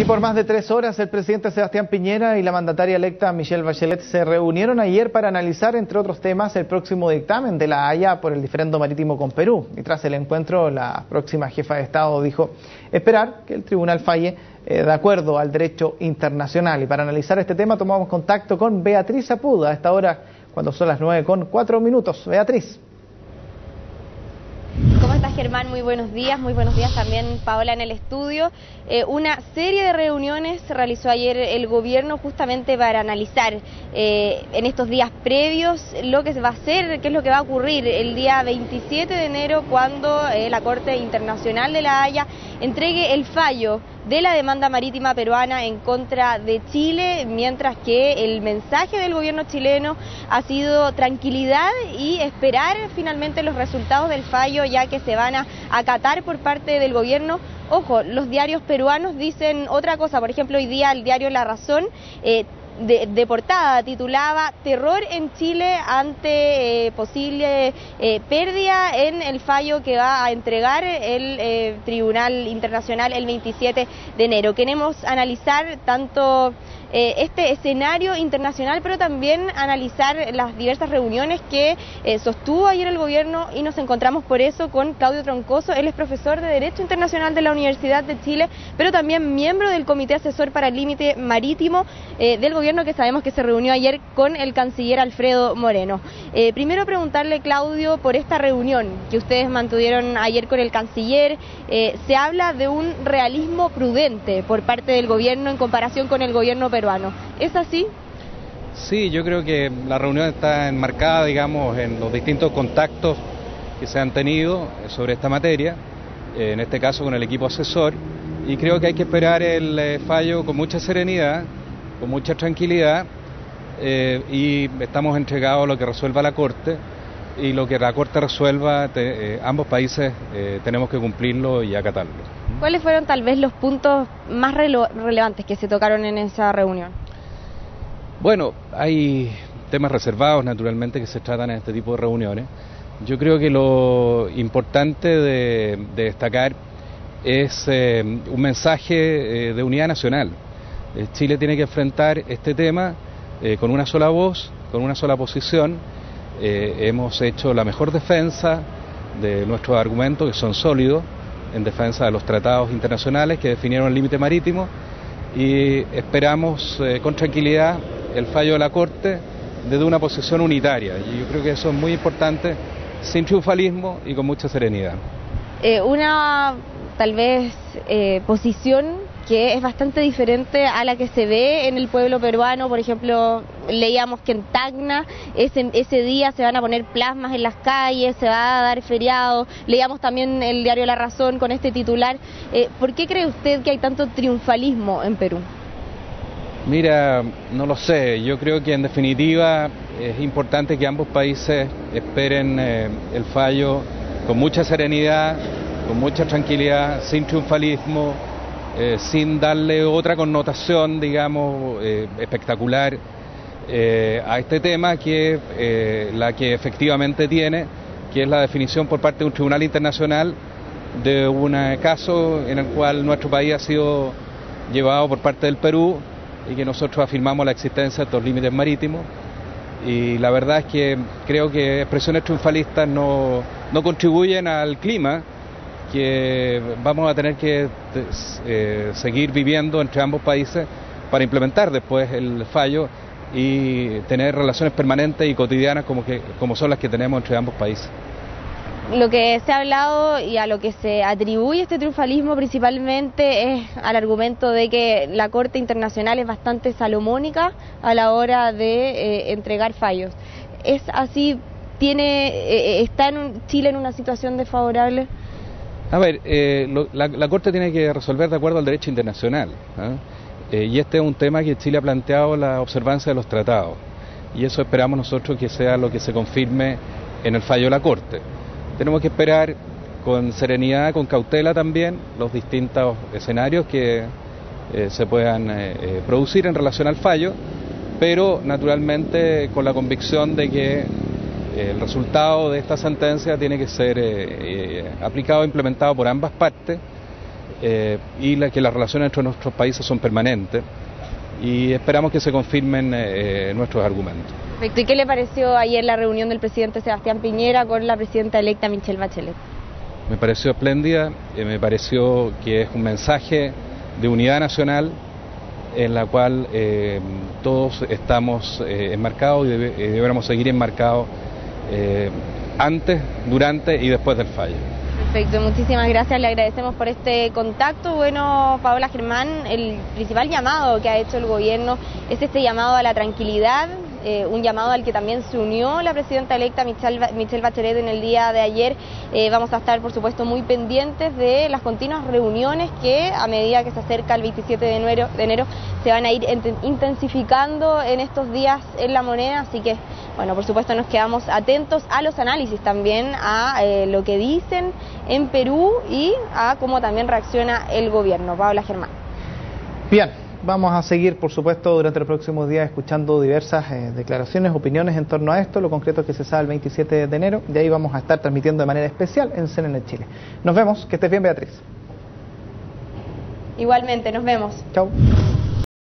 Y por más de tres horas, el presidente Sebastián Piñera y la mandataria electa Michelle Bachelet se reunieron ayer para analizar, entre otros temas, el próximo dictamen de la Haya por el diferendo marítimo con Perú. Y tras el encuentro, la próxima jefa de Estado dijo esperar que el tribunal falle eh, de acuerdo al derecho internacional. Y para analizar este tema, tomamos contacto con Beatriz Apuda a esta hora, cuando son las nueve con cuatro minutos. Beatriz. ¿Cómo estás, Germán? Muy buenos días. Muy buenos días también, Paola, en el estudio. Eh, una serie de reuniones se realizó ayer el gobierno justamente para analizar eh, en estos días previos lo que se va a hacer, qué es lo que va a ocurrir el día 27 de enero cuando eh, la Corte Internacional de la Haya entregue el fallo de la demanda marítima peruana en contra de Chile, mientras que el mensaje del gobierno chileno ha sido tranquilidad y esperar finalmente los resultados del fallo, ya que se van a acatar por parte del gobierno. Ojo, los diarios peruanos dicen otra cosa, por ejemplo, hoy día el diario La Razón eh, de, portada titulaba Terror en Chile ante eh, posible eh, pérdida en el fallo que va a entregar el eh, Tribunal Internacional el 27 de enero. Queremos analizar tanto este escenario internacional, pero también analizar las diversas reuniones que sostuvo ayer el gobierno y nos encontramos por eso con Claudio Troncoso. Él es profesor de Derecho Internacional de la Universidad de Chile, pero también miembro del Comité Asesor para el Límite Marítimo del gobierno que sabemos que se reunió ayer con el canciller Alfredo Moreno. primero preguntarle, Claudio, por esta reunión que ustedes mantuvieron ayer con el canciller. se habla de un realismo prudente por parte del gobierno en comparación con el gobierno peruano ¿Es así? Sí, yo creo que la reunión está enmarcada, digamos, en los distintos contactos que se han tenido sobre esta materia, en este caso con el equipo asesor, y creo que hay que esperar el eh, fallo con mucha serenidad, con mucha tranquilidad, eh, y estamos entregados a lo que resuelva la Corte, y lo que la Corte resuelva, eh, ambos países tenemos que cumplirlo y acatarlo. ¿Cuáles fueron tal vez los puntos más relevantes que se tocaron en esa reunión? Bueno, hay temas reservados naturalmente que se tratan en este tipo de reuniones. Yo creo que lo importante de, destacar es eh, un mensaje eh, de unidad nacional. Eh, Chile tiene que enfrentar este tema con una sola voz, con una sola posición. hemos hecho la mejor defensa de nuestros argumentos, que son sólidos, en defensa de los tratados internacionales que definieron el límite marítimo y esperamos eh, con tranquilidad el fallo de la Corte desde una posición unitaria. Y yo creo que eso es muy importante, sin triunfalismo y con mucha serenidad. Eh, una tal vez eh, posición que es bastante diferente a la que se ve en el pueblo peruano. Por ejemplo, leíamos que en Tacna ese, ese día se van a poner plasmas en las calles, se va a dar feriado. Leíamos también el diario La Razón con este titular. Eh, ¿Por qué cree usted que hay tanto triunfalismo en Perú? Mira, no lo sé. Yo creo que en definitiva es importante que ambos países esperen eh, el fallo con mucha serenidad, con mucha tranquilidad, sin triunfalismo eh, sin darle otra connotación, digamos, eh, espectacular eh, a este tema que es la que efectivamente tiene, que es la definición por parte de un tribunal internacional de un caso en el cual nuestro país ha sido llevado por parte del Perú y que nosotros afirmamos la existencia de estos límites marítimos. Y la verdad es que creo que expresiones triunfalistas no, no contribuyen al clima que vamos a tener que eh, seguir viviendo entre ambos países para implementar después el fallo y tener relaciones permanentes y cotidianas como, que, como son las que tenemos entre ambos países. Lo que se ha hablado y a lo que se atribuye este triunfalismo principalmente es al argumento de que la Corte Internacional es bastante salomónica a la hora de eh, entregar fallos. ¿Es así? ¿Tiene, eh, ¿Está en Chile en una situación desfavorable? A ver, eh, la, Corte tiene que resolver de acuerdo al derecho internacional. ¿ah? Eh, y este es un tema que Chile ha planteado la observancia de los tratados. Y eso esperamos nosotros que sea lo que se confirme en el fallo de la Corte. Tenemos que esperar con serenidad, con cautela también, los distintos escenarios que eh, se puedan producir en relación al fallo, pero naturalmente con la convicción de que el resultado de esta sentencia tiene que ser eh, eh, aplicado e implementado por ambas partes eh, y la, que las relaciones entre nuestros países son permanentes y esperamos que se confirmen eh, nuestros argumentos. Perfecto. ¿Y qué le pareció ayer la reunión del presidente Sebastián Piñera con la presidenta electa Michelle Bachelet? Me pareció espléndida, me pareció que es un mensaje de unidad nacional en la cual eh, todos estamos enmarcados y deberíamos seguir enmarcados antes, durante y después del fallo. Perfecto, muchísimas gracias, le agradecemos por este contacto. Bueno, Paola Germán, el principal llamado que ha hecho el gobierno es este llamado a la tranquilidad, eh, un llamado al que también se unió la presidenta electa Michelle, Bachelet en el día de ayer. Eh, vamos a estar, por supuesto, muy pendientes de las continuas reuniones que a medida que se acerca el 27 de enero, de enero se van a ir intensificando en estos días en la moneda, así que, bueno, por supuesto nos quedamos atentos a los análisis también, a eh, lo que dicen en Perú y a cómo también reacciona el gobierno. Paula Germán. Bien. Vamos a seguir, por supuesto, durante los próximos días escuchando diversas eh, declaraciones, opiniones en torno a esto. Lo concreto es que se sabe el 27 de enero y ahí vamos a estar transmitiendo de manera especial en CNN Chile. Nos vemos, que estés bien, Beatriz. Igualmente, nos vemos. Chao.